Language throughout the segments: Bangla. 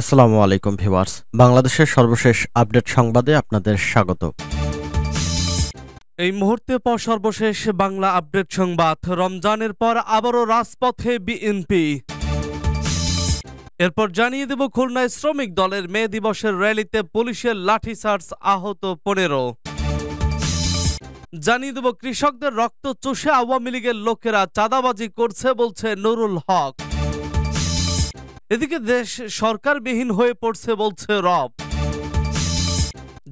আসসালামু আলাইকুম ভিউয়ার্স। বাংলাদেশের সর্বশেষ আপডেট সংবাদে আপনাদের স্বাগত। এই মুহূর্তে পর সর্বশেষ বাংলা আপডেট সংবাদ। রমজানের পর আবারও রাজপথে বিএনপি। এরপর জানিয়ে দেব খুলনায় শ্রমিক দলের মে দিবসের র্যালিতে পুলিশের লাঠিচার্জ আহত পনেরো। জানিয়ে দেব কৃষকদের রক্ত চুষে আওয়ামী লীগের লোকেরা চাঁদাবাজি করছে বলছে নুরুল হক। এদিকে দেশ সরকারবিহীন হয়ে পড়ছে বলছে রব।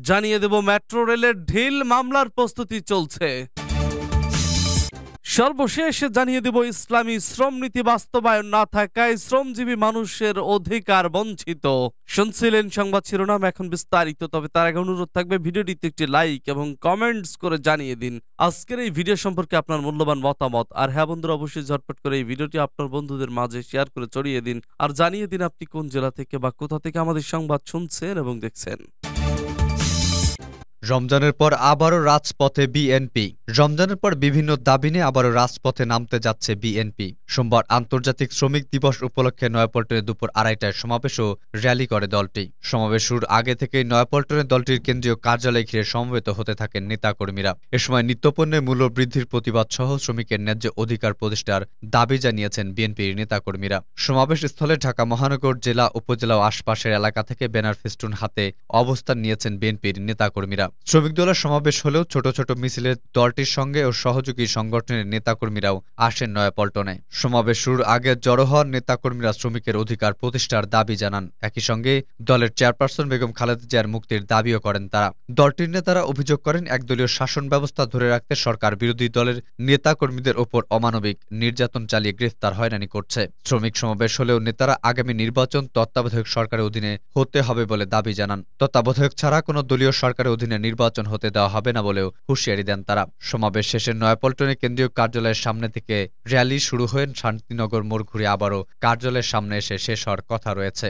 জানিয়ে দেব মেট্রো রেলের ঢিল মামলার প্রস্তুতি চলছে। সর্বশেষ জানিয়ে দেব, ইসলামী শ্রম নীতি বাস্তবায়ন না থাকায় শ্রমজীবী মানুষের অধিকার বঞ্চিত। শুনছিলেন সংবাদ শিরোনাম, এখন বিস্তারিত। তবে তার আগে অনুরোধ থাকবে, ভিডিওটিতে একটি লাইক এবং কমেন্টস করে জানিয়ে দিন। আজকের এই ভিডিও সম্পর্কে আপনার মূল্যবান মতামত। আর হ্যাঁ বন্ধুরা, অবশ্যই ঝটপট করে এই ভিডিওটি আপনার বন্ধুদের মাঝে শেয়ার করে ছড়িয়ে দিন। আর জানিয়ে দিন আপনি কোন জেলা থেকে বা কোথা থেকে আমাদের সংবাদ শুনছেন এবং দেখছেন। রমজানের পর আবারও রাজপথে বিএনপি। রমজানের পর বিভিন্ন দাবি নিয়ে আবারও রাজপথে নামতে যাচ্ছে বিএনপি। সোমবার আন্তর্জাতিক শ্রমিক দিবস উপলক্ষে নয়াপল্টনে দুপুর আড়াইটায় সমাবেশ ও র্যালি করে দলটি। সমাবেশ শুরুর আগে থেকেই নয়াপল্টনে দলটির কেন্দ্রীয় কার্যালয় ঘিরে সমবেত হতে থাকেন নেতাকর্মীরা। এ সময় নিত্যপণ্যের মূল্য বৃদ্ধির প্রতিবাদ সহ শ্রমিকের ন্যায্য অধিকার প্রতিষ্ঠার দাবি জানিয়েছেন বিএনপির নেতাকর্মীরা। সমাবেশ স্থলে ঢাকা মহানগর জেলা উপজেলা ও আশপাশের এলাকা থেকে ব্যানার ফেস্টুন হাতে অবস্থান নিয়েছেন বিএনপির নেতাকর্মীরা। শ্রমিক দলের সমাবেশ হলেও ছোট ছোট মিছিলের দলটির সঙ্গে ও সহযোগী সংগঠনের নেতাকর্মীরাও আসেন নয়াপল্টনে। সমাবেশ শুরুর আগে জড়ো হওয়ার নেতাকর্মীরা শ্রমিকের অধিকার প্রতিষ্ঠার দাবি জানান। একই সঙ্গে দলের চেয়ারপারসন বেগম খালেদা জিয়ার মুক্তির দাবিও করেন তারা। দলটির নেতারা অভিযোগ করেন, একদলীয় শাসন ব্যবস্থা ধরে রাখতে সরকার বিরোধী দলের নেতাকর্মীদের ওপর অমানবিক নির্যাতন চালিয়ে গ্রেফতার হয়রানি করছে। শ্রমিক সমাবেশ হলেও নেতারা আগামী নির্বাচন তত্ত্বাবধায়ক সরকারের অধীনে হতে হবে বলে দাবি জানান। তত্ত্বাবধায়ক ছাড়া কোনো দলীয় সরকারের অধীনে নির্বাচন হতে দেওয়া হবে না বলেও হুঁশিয়ারি দেন তারা। সমাবেশ শেষে নয়াপল্টনে কেন্দ্রীয় কার্যালয়ের সামনে থেকে র্যালি শুরু হয়ে শান্তিনগর মোড় ঘুরে আবারও কার্যালয়ের সামনে এসে শেষ হওয়ার কথা রয়েছে।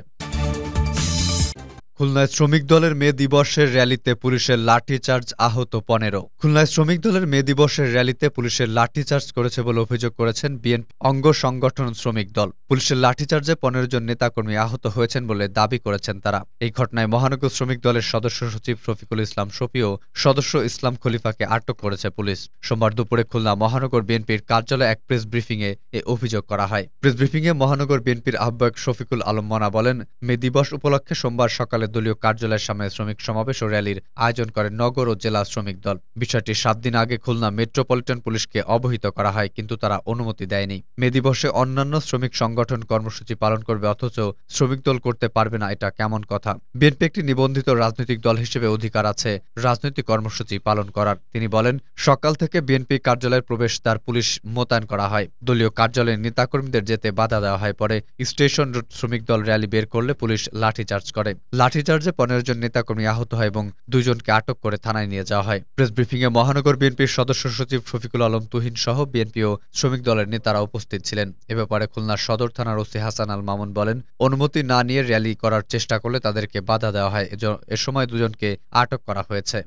খুলনায় শ্রমিক দলের মে দিবসের র্যালিতে পুলিশের লাঠিচার্জ আহত পনেরো। খুলনায় শ্রমিক দলের মে দিবসের র্যালিতে পুলিশের লাঠিচার্জ করেছে বলে অভিযোগ করেছেন বিএনপি অঙ্গ সংগঠন শ্রমিক দল। পুলিশের লাঠিচার্জে পনেরো জন নেতাকর্মী আহত হয়েছেন বলে দাবি করেছেন তারা। এই ঘটনায় মহানগর শ্রমিক দলের সদস্য সচিব শফিকুল ইসলাম শফি ও সদস্য ইসলাম খলিফাকে আটক করেছে পুলিশ। সোমবার দুপুরে খুলনা মহানগর বিএনপির কার্যালয়ে এক প্রেস ব্রিফিংয়ে এ অভিযোগ করা হয়। প্রেস ব্রিফিংয়ে মহানগর বিএনপির আহ্বায়ক শফিকুল আলম মনা বলেন, মে দিবস উপলক্ষে সোমবার সকালে সকালে দলীয় কার্যালয়ের সামনে শ্রমিক সমাবেশ ও র্যালির আয়োজন করে নগর ও জেলা শ্রমিক দল। বিষয়টি সাত দিন আগে খুলনা মেট্রোপলিটন পুলিশকে অবহিত করা হয়, কিন্তু তারা অনুমতি দেয়নি। মে দিবসে অন্যান্য শ্রমিক সংগঠন কর্মসূচি পালন করবে, অথচ শ্রমিক দল করতে পারবে না, এটা কেমন কথা? বিএনপি একটি নিবন্ধিত রাজনৈতিক দল হিসেবে অধিকার আছে, রাজনৈতিক কর্মসূচি পালন করার। তিনি বলেন, সকাল থেকে বিএনপি কার্যালয়ের প্রবেশ তার পুলিশ মোতায়েন করা হয়। দলীয় কার্যালয়ের নেতাকর্মীদের যেতে বাধা দেওয়া হয়, পরে স্টেশন রোড শ্রমিক দল র্যালি বের করলে পুলিশ লাঠিচার্জ করে। লাঠিচার্জে পনেরো জন নেতাকর্মী আহত হয় এবং দুজনকে আটক করে থানায় নিয়ে যাওয়া হয়। প্রেস ব্রিফিংয়ে মহানগর বিএনপির সদস্য সচিব শফিকুল আলম তুহিন সহ বিএনপি ও শ্রমিক দলের নেতারা উপস্থিত ছিলেন। এ ব্যাপারে খুলনার সদর থানার ওসি হাসান আল মামুন বলেন, অনুমতি না নিয়ে র্যালি করার চেষ্টা করলে তাদেরকে বাধা দেওয়া হয়। এ সময় দুজনকে আটক করা হয়েছে।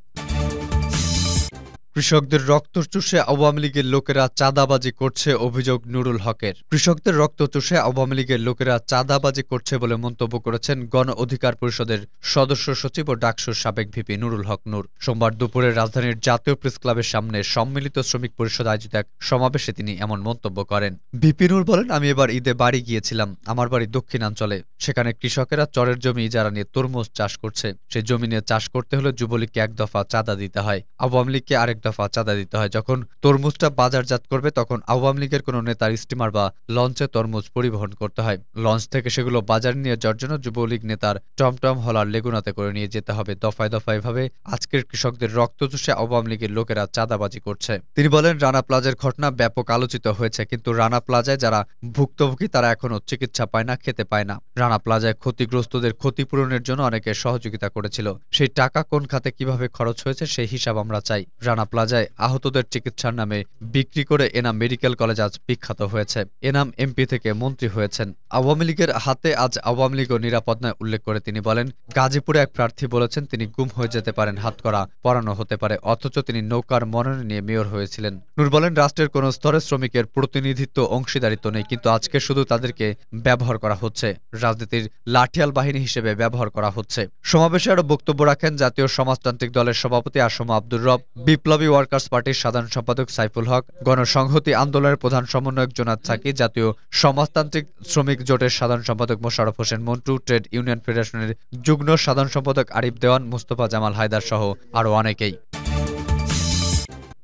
কৃষকদের রক্ত চুষে আওয়ামী লীগের লোকেরা চাঁদাবাজি করছে, অভিযোগ নুরুল হকের। কৃষকদের রক্ত চুষে আওয়ামী লীগের লোকেরা চাঁদাবাজি করছে বলে মন্তব্য করেছেন গণ অধিকার পরিষদের সদস্য সচিব ও ডাকসুর সাবেক ভিপি নুরুল হক নূর। সোমবার দুপুরে রাজধানীর জাতীয় প্রেস ক্লাবের সামনে সম্মিলিত শ্রমিক পরিষদ আয়োজিত এক সমাবেশে তিনি এমন মন্তব্য করেন। ভিপি নূর বলেন, আমি এবার ঈদে বাড়ি গিয়েছিলাম, আমার বাড়ি দক্ষিণাঞ্চলে। সেখানে কৃষকেরা চরের জমি ইজারা নিয়ে তরমুজ চাষ করছে, সেই জমি নিয়ে চাষ করতে হলে যুবলীগকে এক দফা চাঁদা দিতে হয়। আওয়ামী লীগকে আরেক দফা চাঁদা দিতে হয়। যখন তরমুজটা বাজারজাত করবে, তখন আওয়ামী লীগের কোনো নেতার স্টিমার বা লঞ্চে তরমুজ পরিবহন করতে হয়। লঞ্চ থেকে সেগুলো বাজার নিয়ে যাওয়ার জন্য যুবলীগ নেতার টমটম, হলার লেগুনাতে করে নিয়ে যেতে হবে। দফায় দফায় ভাবে আজকের কৃষকদের রক্ত চুষে আওয়ামী লীগের লোকেরা চাঁদাবাজি করছে। তিনি বলেন, রানা প্লাজের ঘটনা ব্যাপক আলোচিত হয়েছে, কিন্তু রানা প্লাজায় যারা ভুক্তভোগী, তারা এখনও চিকিৎসা পায় না, খেতে পায় না। রানা প্লাজায় ক্ষতিগ্রস্তদের ক্ষতিপূরণের জন্য অনেকে সহযোগিতা করেছিল। সেই টাকা কোন খাতে কীভাবে খরচ হয়েছে, সেই হিসাব আমরা চাই। রানা প্লাজায় আহতদের চিকিৎসার নামে বিক্রি করে এনাম মেডিকেল কলেজ আজ বিখ্যাত হয়েছে। এনাম এমপি থেকে মন্ত্রী হয়েছেন। আওয়ামী লীগের হাতে আজ আওয়ামী লীগও নিরাপদ নয় উল্লেখ করে তিনি বলেন, গাজীপুরে এক প্রার্থী বলেছেন তিনি গুম হয়ে যেতে পারেন হাতকড়া পরানো হতে পারে, অথচ তিনি নৌকার মননে নিয়ে মেয়র হয়েছিলেন। নূর বলেন, রাষ্ট্রের কোন স্তরে শ্রমিকের প্রতিনিধিত্ব অংশীদারিত্ব নেই, কিন্তু আজকে শুধু তাদেরকে ব্যবহার করা হচ্ছে। রাজনীতির লাঠিয়াল বাহিনী হিসেবে ব্যবহার করা হচ্ছে। সমাবেশে আরও বক্তব্য রাখেন জাতীয় সমাজতান্ত্রিক দলের সভাপতি আসম আব্দুর রব। বিপ্লবী ওয়ার্কার্স পার্টির সাধারণ সম্পাদক সাইফুল হক, গণসংহতি আন্দোলনের প্রধান সমন্বয়ক জোনাদ সাকি, জাতীয় সমাজতান্ত্রিক শ্রমিক জোটের সাধারণ সম্পাদক মোশারফ হোসেন মন্টু, ট্রেড ইউনিয়ন ফেডারেশনের যুগ্ম সাধারণ সম্পাদক আরিফ দেওয়ান, মুস্তফা জামাল হায়দার সহ আরও অনেকেই।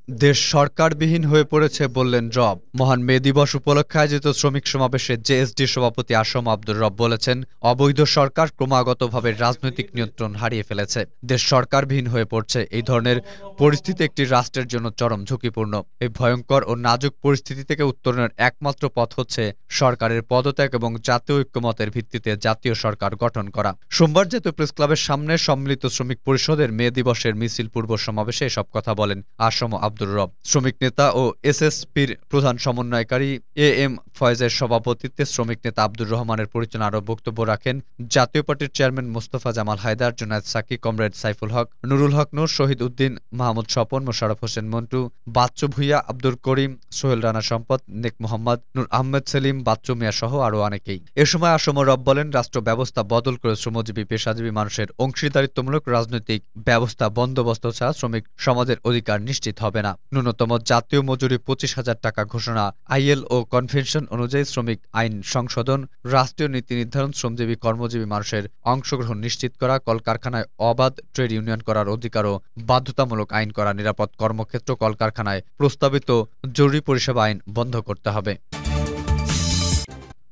দেশ সরকারবিহীন হয়ে পড়েছে বললেন রব। মহান মে দিবস উপলক্ষে আয়োজিত শ্রমিক সমাবেশে জেএসডি সভাপতি আসম আব্দুর রব বলেছেন, অবৈধ সরকার ক্রমাগতভাবে রাজনৈতিক নিয়ন্ত্রণ হারিয়ে ফেলেছে। দেশ সরকারবিহীন হয়ে পড়ছে, এই ধরনের পরিস্থিতি একটি রাষ্ট্রের জন্য চরম ঝুঁকিপূর্ণ। এই ভয়ঙ্কর ও নাজুক পরিস্থিতি থেকে উত্তরণের একমাত্র পথ হচ্ছে সরকারের পদত্যাগ এবং জাতীয় ঐক্যমতের ভিত্তিতে জাতীয় সরকার গঠন করা। সোমবার জাতীয় প্রেস ক্লাবের সামনে সম্মিলিত শ্রমিক পরিষদের মে দিবসের মিছিল পূর্ব সমাবেশে এসব কথা বলেন আসম আব্দুর রব। শ্রমিক নেতা ও এসএসপির প্রধান সমন্বয়কারী এ এম ফয়েজের সভাপতিত্বে শ্রমিক নেতা আব্দুর রহমানের পরিচালনা আরও বক্তব্য রাখেন জাতীয় পার্টির চেয়ারম্যান মোস্তফা জামাল হায়দার, জুনায়দ সাকি কমরেড সাইফুল হক, নুরুল হক নূর, শহীদ উদ্দিন মাহমুদ স্বপন মোশারফ হোসেন মন্টু, বাচ্চু ভুইয়া, আব্দুল করিম, সোহেল রানা সম্পদ, নেক মোহাম্মদ, নূর আহমেদ সেলিম, বাচ্চু মিয়া সহ আরও অনেকেই। এ সময় আসম রব বলেন, রাষ্ট্র ব্যবস্থা বদল করে শ্রমজীবী, পেশাজীবী মানুষের অংশীদারিত্বমূলক রাজনৈতিক ব্যবস্থা বন্দোবস্ত ছাড়া শ্রমিক সমাজের অধিকার নিশ্চিত হবে না। ন্যূনতম জাতীয় মজুরি পঁচিশ হাজার টাকা ঘোষণা। আইএল ও কনভেনশন অনুযায়ী শ্রমিক আইন সংশোধন, রাষ্ট্রীয় নীতি নির্ধারণ, শ্রমজীবী, কর্মজীবী মানুষের অংশগ্রহণ নিশ্চিত করা, কলকারখানায় অবাধ ট্রেড ইউনিয়ন করার অধিকার ও বাধ্যতামূলক আইন করা, নিরাপদ কর্মক্ষেত্র কলকারখানায় প্রস্তাবিত জরুরি পরিষেবা আইন বন্ধ করতে হবে।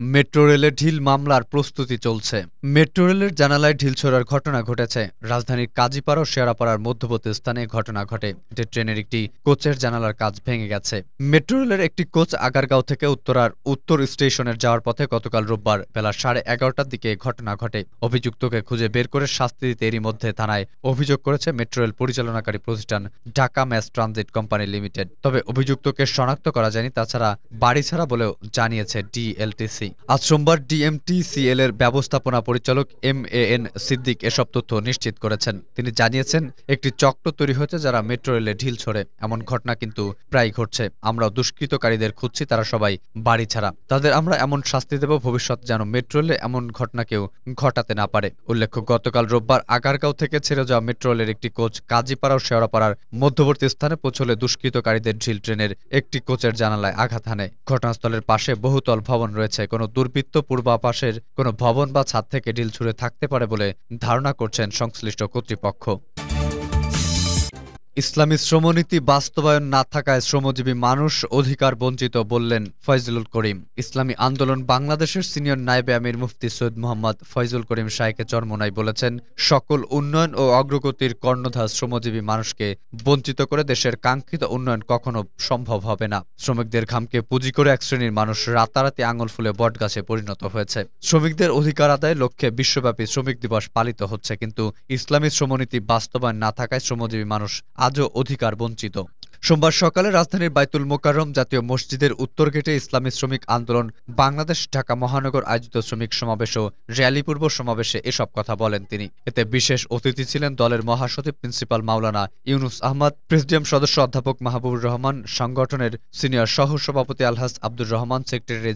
মেট্রো রেলের ঢিল মামলার প্রস্তুতি চলছে। মেট্রো রেলের জানালায় ঢিল ছোড়ার ঘটনা ঘটেছে। রাজধানীর কাজীপাড়া ও শেয়ারাপাড়ার মধ্যবর্তী স্থানে ঘটনা ঘটে। এতে ট্রেনের একটি কোচের জানালার কাজ ভেঙে গেছে। মেট্রো রেলের একটি কোচ আগারগাঁও থেকে উত্তরার উত্তর স্টেশনের যাওয়ার পথে গতকাল রোববার বেলা সাড়ে এগারোটার দিকে ঘটনা ঘটে। অভিযুক্তকে খুঁজে বের করে শাস্তি দিতে এরই মধ্যে থানায় অভিযোগ করেছে মেট্রো রেল পরিচালনাকারী প্রতিষ্ঠান Dhaka mass transit company limited. তবে অভিযুক্তকে শনাক্ত করা যায়নি, তাছাড়া বাড়ি ছাড়া বলেও জানিয়েছে ডিএলটিসি। আজ সোমবার ডিএমটিসিএল এর ব্যবস্থাপনা পরিচালক এম এ এন সিদ্দিক এসব তথ্য নিশ্চিত করেছেন। তিনি জানিয়েছেন, একটি চক্র তৈরি হয়েছে যারা মেট্রো রেলে ঢিল ছড়ে। এমন ঘটনা কিন্তু প্রায় ঘটছে। আমরা দুষ্কৃতকারীদের খুঁজছি, তারা সবাই বাড়ি ছাড়া। তাদের আমরা এমন শাস্তি দেব, ভবিষ্যৎ যেন মেট্রো রেলে এমন ঘটনা কেউ ঘটাতে না পারে। উল্লেখ্য, গতকাল রোববার আগারগাঁও থেকে ছেড়ে যাওয়া মেট্রো রেলের একটি কোচ কাজীপাড়া ও শেওড়াপাড়ার মধ্যবর্তী স্থানে পৌঁছলে দুষ্কৃতকারীদের ঢিল ট্রেনের একটি কোচের জানালায় আঘাত হানে। ঘটনাস্থলের পাশে বহুতল ভবন রয়েছে। কোনো দুর্বৃত্ত পূর্বাপাশের কোনো ভবন বা ছাদ থেকে ঢিল ছুড়ে থাকতে পারে বলে ধারণা করছেন সংশ্লিষ্ট কর্তৃপক্ষ। ইসলামী শ্রমনীতি বাস্তবায়ন না থাকায় শ্রমজীবী মানুষ অধিকার বঞ্চিত বললেন ফয়জুল করিম। ইসলামী আন্দোলন বাংলাদেশের সিনিয়র নায়েবে আমির মুফতি সৈয়দ মোহাম্মদ ফয়জুল করিম শাইকে চরমনাই বলেছেন, সকল উন্নয়ন ও অগ্রগতির কর্ণধার শ্রমজীবী মানুষকে বঞ্চিত করে দেশের কাঙ্ক্ষিত উন্নয়ন কখনো সম্ভব হবে না। শ্রমিকদের ঘামকে পুঁজি করে এক শ্রেণির মানুষ রাতারাতি আঙুল ফুলে বটগাছে পরিণত হয়েছে। শ্রমিকদের অধিকার আদায় লক্ষ্যে বিশ্বব্যাপী শ্রমিক দিবস পালিত হচ্ছে, কিন্তু ইসলামী শ্রমনীতি বাস্তবায়ন না থাকায় শ্রমজীবী মানুষ আজও অধিকার বঞ্চিত। সোমবার সকালে রাজধানীর বাইতুল মোকাররম জাতীয় মসজিদের উত্তর গেটে ইসলামী শ্রমিক আন্দোলন, বাংলাদেশ ঢাকা মহানগর আয়োজিত শ্রমিক সমাবেশ ও র্যালিপূর্ব সমাবেশে এসব কথা বলেন তিনি। এতে বিশেষ অতিথি ছিলেন দলের মহাসচিব প্রিন্সিপাল মাওলানা ইউনুস আহমদ, প্রেসিডিয়াম সদস্য অধ্যাপক মাহবুবুর রহমান, সংগঠনের সিনিয়র সহ সভাপতি আলহাজ আব্দুর রহমান, সেক্রেটারি